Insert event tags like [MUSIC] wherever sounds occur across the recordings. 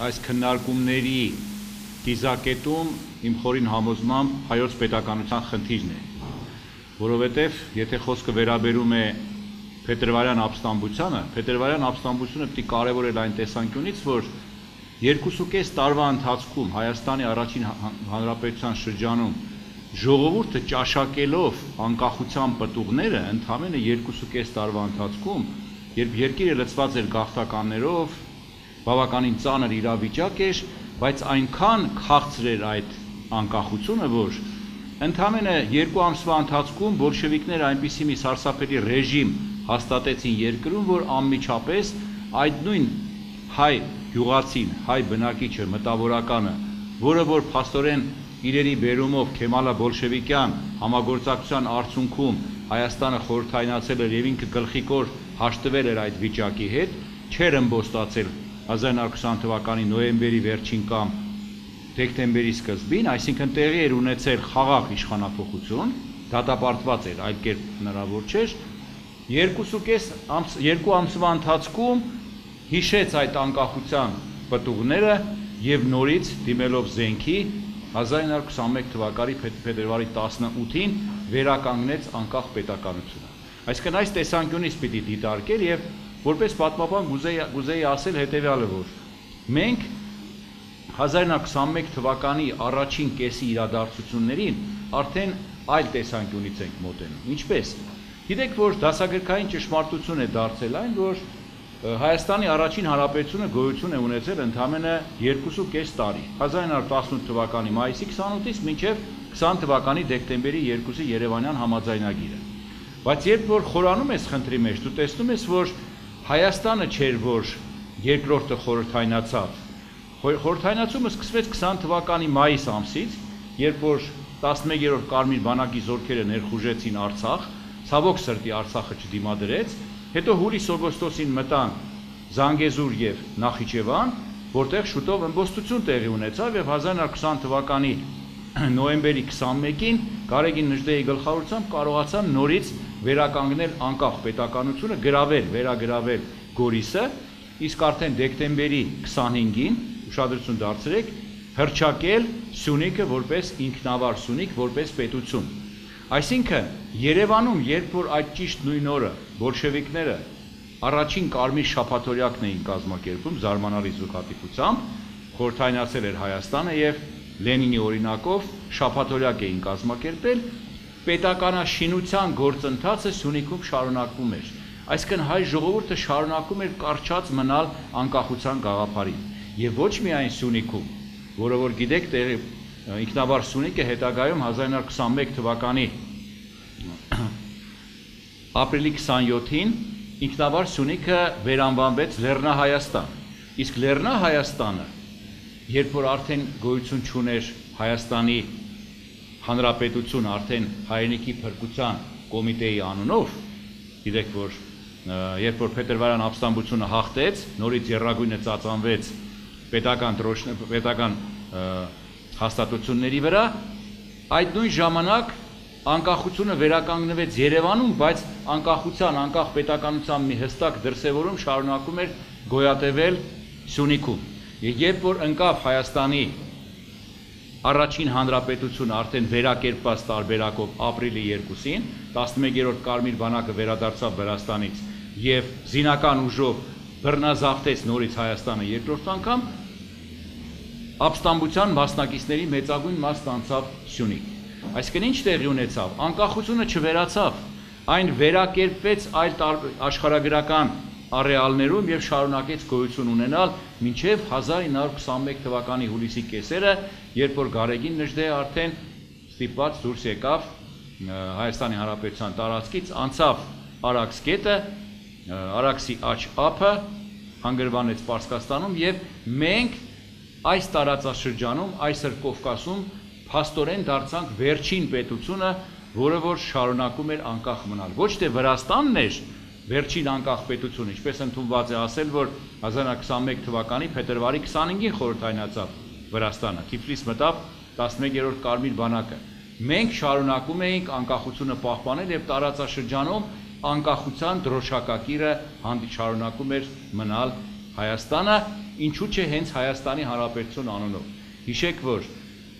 Այս քննարկումների դիզակետում իմ խորին համոզմամբ հայոց պետականության խնդիրն է, որովհետև եթե խոսքը վերաբերում է Փետրվարյան ապստամբությանը, Փետրվարյան ապստամբությունը է կարևորել այն տեսանկյունից, որ երկուսուկես տարվա ընթացքում Հայաստանի առաջին հանրապետության շրջանում ժողովուրդը ճաշակելով անկախության պտուղները ընդամենը երկուսուկես տարվա ընթացքում, երբ երկիրը լցված էր գաղթականներով, բավականին ծանր իրավիճակ էր, բայց այնքան քաղցր էր այդ անկախությունը, որ ընդամենը երկու ամսվա ընթացքում բոլշևիկները այնպիսի մի սարսափելի ռեժիմ հաստատեցին երկրում, որ անմիջապես այդ նույն հայ գյուղացին, հայ բնակիչը, մտավորականը, որը որ փաստորեն իրերի բերումով Քեմալա բոլշևիկյան համագործակցության արդյունքում Հայաստանը խորհրդայնացել էր եւ ինքը գլխիկոր հաշտվել էր այդ վիճակի հետ, չէր ըմբոստացել 1920 թվականի նոյեմբերի վերջին կամ դեկտեմբերի սկզբին, այսինքն տեղի էր ունեցել խաղաղ իշխանապողություն, դատապարտված էր, այլ կերպ հնարավոր չէր, երկուսուկես ամս, երկու ամսվա ընթացքում հիշեց այդ անկախության պտուղները եւ նորից դիմելով զենքի 1921 թվականի փետրվարի 18-ին վերականգնեց անկախ պետականությունը։ Այսինքն այս տեսանկյունից պիտի դիտարկել եւ որպես պատմաբան գուզեի գուզեի ասել հետեւյալը, որ մենք 1921 թվականի առաջին կեսի իրադարձություններին արդեն այլ տեսանկյունից ենք մոտենում։ Ինչպես։ Գիտեք, որ դասագրքային ճշմարտություն է դարձել այն, որ Հայաստանի առաջին հանրապետությունը գոյություն է ունեցել ընդամենը 2.5 տարի։ 1918 թվականի մայիսի 28-ից մինչև 20 թվականի դեկտեմբերի 2-ի Երևանյան համաձայնագիրը։ Բայց երբ որ խորանում ես խնդրի մեջ, դու տեսնում ես, որ Հայաստանը չէր, որ երկրորդը խորհրդայնացավ։ Խորհրդայնացումը սկսվեց 20 թվականի մայիս ամսից, երբ որ 11-րդ Կարմիր բանակի զորքերը ներխուժեցին Արցախ, ցավոք սրտի Արցախը չդիմադրեց, հետո հուլիս-օգոստոսին մտան Զանգեզուր եւ Նախիջևան, որտեղ շուտով ըմբոստություն տեղի ունեցավ եւ 1920 թվականի [CLEARS THROAT] նոյեմբերի 21-ին Գարեգին Նժդեի գլխավորությամբ կարողացան նորից վերականգնել անկախ պետականությունը, գրավել, վերագրավել Գորիսը, իսկ արդեն դեկտեմբերի 25-ին ուշադրություն դարձրեք, հրճակել Սյունիքը որպես ինքնավար Սյունիք, որպես պետություն։ Այսինքն Երևանում, երբ որ այդ ճիշտ նույն օրը բոլշևիկները առաջին կարմիր շփաթորյակն էին կազմակերպում զարմանալի զուգադիպությամբ, խորթայնացել էր Հայաստանը եւ Լենինի օրինակով շփաթորյակ էին կազմակերպել պետականաշինության գործընթացը Սյունիքում շարունակվում էր։ Այսինքն հայ ժողովուրդը շարունակում էր կարճած մնալ անկախության գաղափարին։ Եվ ոչ միայն Սյունիքում, որը որ գիտեք, տեղի ինքնավար Սյունիքը հետագայում 1921 թվականի [CLEARS THROAT] ապրիլի 27-ին ինքնավար Սյունիքը վերանվանվեց Լեռնահայաստան։ Իսկ Լեռնահայաստանը, երբ որ արդեն գոյություն չուներ Հայաստանի հանրապետություն արդեն հայրենիքի փրկության կոմիտեի անունով, գիտեք որ երբ որ Փետրվարյան ապստամբությունը հաղթեց, նորից երրագույնը ծածանվեց պետական դրոշն պետական հաստատությունների վրա, այդ նույն ժամանակ անկախությունը վերականգնվեց Երևանում, բայց անկախության, անկախ պետականության մի հստակ դրսևորում շարունակում էր գոյատևել Սյունիքում։ Երբ որ ընկավ Հայաստանի առաջին հանրապետությունը արդեն վերակերպված տարբերակով ապրիլի 2-ին 11-րդ Կարմիր բանակը վերադարձավ Վրաստանից եւ զինական ուժով բռնազավթեց նորից Հայաստանը երկրորդ անգամ ապստամբության մասնակիցների մեծագույն մաս տանցավ Սյունիք։ Այսինքն ինչ տեղի ունեցավ։ Անկախությունը չվերացավ, այն վերակերպվեց այլ աշխարհագրական արեալներում եւ շարունակեց գոյություն ունենալ մինչև 1921 թվականի հուլիսի կեսերը, երբ որ Գարեգին Նժդեը արդեն ստիպված դուրս եկավ Հայաստանի Հանրապետության տարածքից, անցավ Արաքս գետը, Արաքսի աչ ափը, հանգրվանեց Պարսկաստանում եւ մենք այս տարածաշրջանում, այս Կովկասում փաստորեն դարձանք վերջին պետությունը, որը որ շարունակում էր անկախ մնալ։ Ոչ թե Վրաստանն էր, վերջին անկախ պետությունը, ինչպես ընդունված է ասել, որ 1921 թվականի փետրվարի 25-ին խորհրդայնացավ Վրաստանը, Թիֆլիս մտավ 11-րդ Կարմիր բանակը։ Մենք շարունակում էինք անկախությունը պահպանել եւ տարածաշրջանում անկախության դրոշակակիրը հանդի շարունակում էր մնալ Հայաստանը, ինչու՞ չէ հենց Հայաստանի Հանրապետություն անունով։ Հիշեք, որ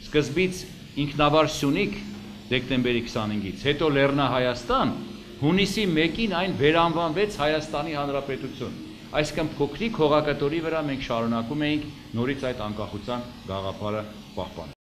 սկզբից ինքնավար Սյունիք դեկտեմբերի 25-ից, հետո Լեռնա Հայաստան, հունիսի 1-ին այն վերանվանվեց Հայաստանի Հանրապետություն։ Այսինքն փոքրիկ հողակտորի վրա մենք շարունակում էինք նորից այդ անկախության գաղափարը պահպանել։